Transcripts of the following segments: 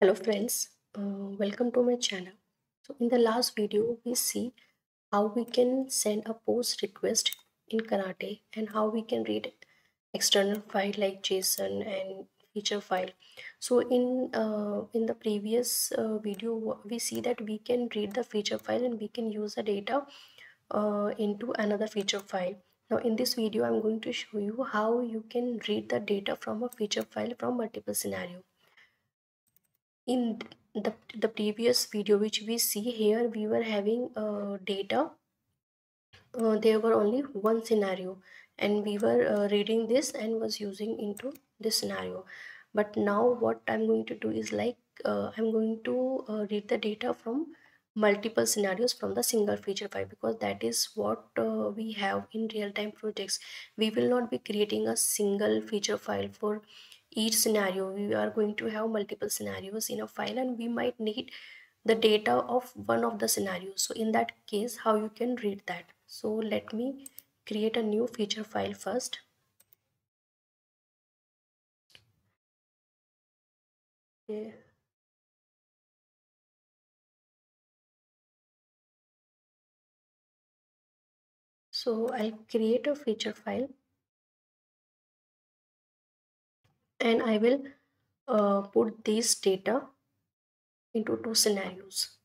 Hello friends, uh, welcome to my channel. So in the last video we see how we can send a post request in Karate and how we can read external file like JSON and feature file. So in uh, in the previous uh, video we see that we can read the feature file and we can use the data uh, into another feature file. Now in this video I'm going to show you how you can read the data from a feature file from multiple scenario in the, the previous video which we see here we were having uh, data. Uh, there were only one scenario and we were uh, reading this and was using into this scenario. But now what i'm going to do is like uh, i'm going to uh, read the data from multiple scenarios from the single feature file because that is what uh, we have in real-time projects. We will not be creating a single feature file for each scenario we are going to have multiple scenarios in a file and we might need the data of one of the scenarios. So in that case how you can read that? So let me create a new feature file first. So i'll create a feature file and i will uh, put these data into two scenarios.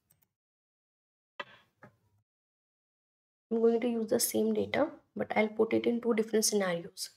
I'm going to use the same data but i'll put it in two different scenarios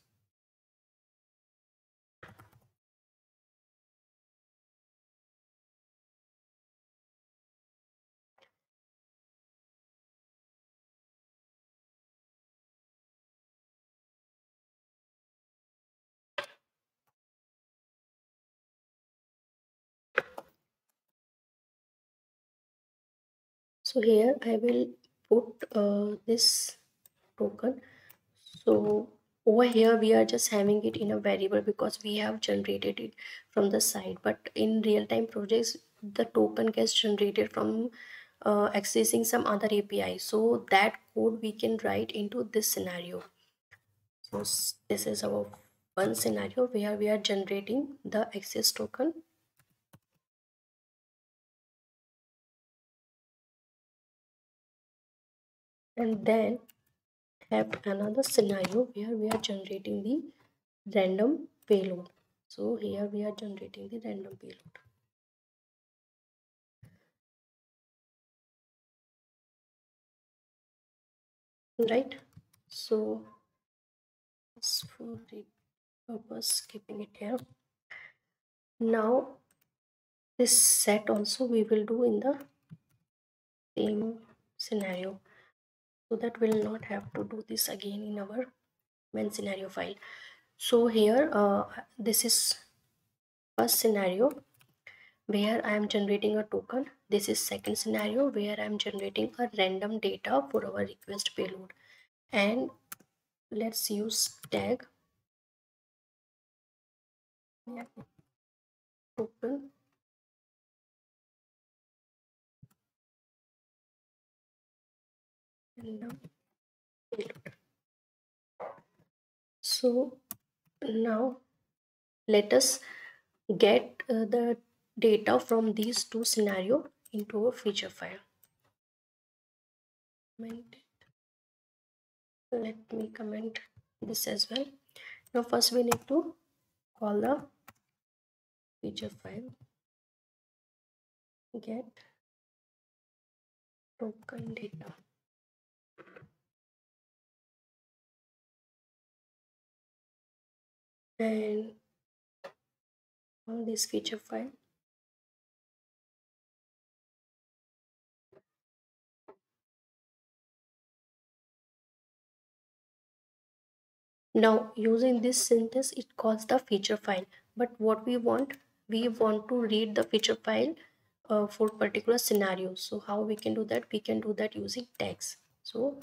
so here i will put uh, this token. So over here we are just having it in a variable because we have generated it from the side. But in real-time projects the token gets generated from uh, accessing some other api so that code we can write into this scenario. So this is our one scenario where we are generating the access token and then have another scenario where we are generating the random payload. So here we are generating the random payload. Right? So for the purpose keeping it here. Now this set also we will do in the same scenario so that we'll not have to do this again in our main scenario file so here uh, this is first scenario where I am generating a token. This is second scenario where I am generating a random data for our request payload. And let's use tag token So now let us get uh, the data from these two scenario into a feature file. Let me comment this as well. Now first we need to call the feature file get token data. And on this feature file Now using this syntax it calls the feature file. But what we want we want to read the feature file uh, for particular scenarios so how we can do that? We can do that using tags. So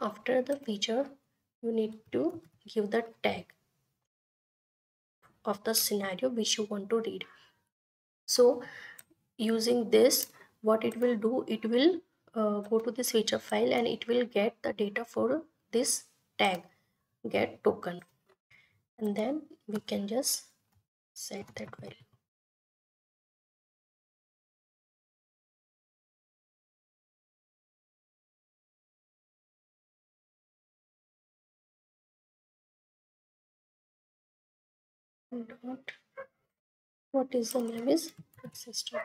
after the feature you need to give the tag of the scenario which you want to read. So using this what it will do it will uh, go to this feature file and it will get the data for this tag get token. And then we can just set that value dot what is the name is? System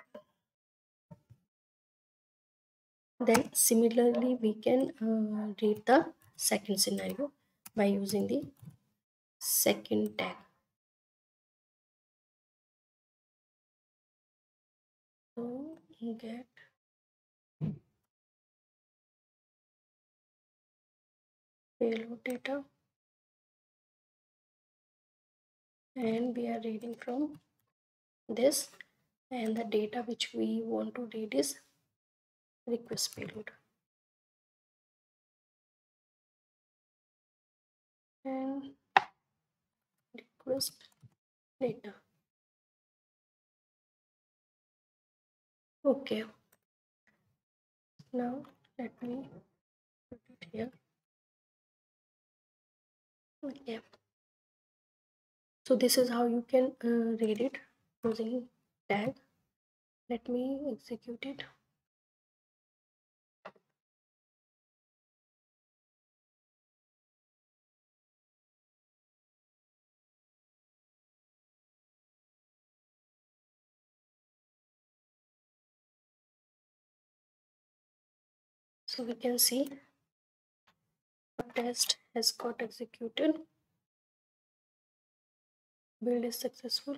then similarly we can uh, read the second scenario by using the second tag. So get payload data and we are reading from this. And the data which we want to read is request payload. And request data. Okay. Now let me put it here. Okay so this is how you can uh, read it using tag. Let me execute it. So we can see our test has got executed build is successful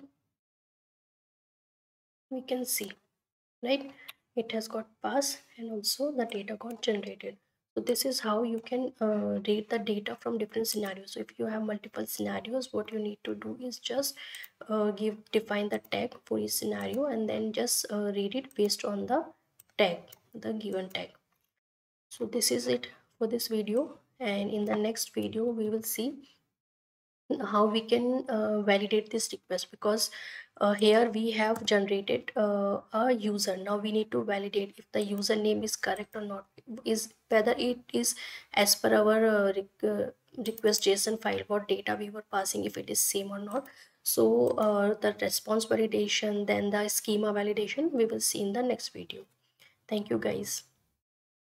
we can see right? It has got pass and also the data got generated. So this is how you can uh, read the data from different scenarios. So if you have multiple scenarios what you need to do is just uh, give define the tag for each scenario and then just uh, read it based on the tag the given tag. So this is it for this video. And in the next video we will see how we can uh, validate this request because uh, here we have generated uh, a user. Now we need to validate if the username is correct or not is whether it is as per our uh, uh, request json file what data we were passing if it is same or not. So uh, the response validation then the schema validation we will see in the next video. Thank you guys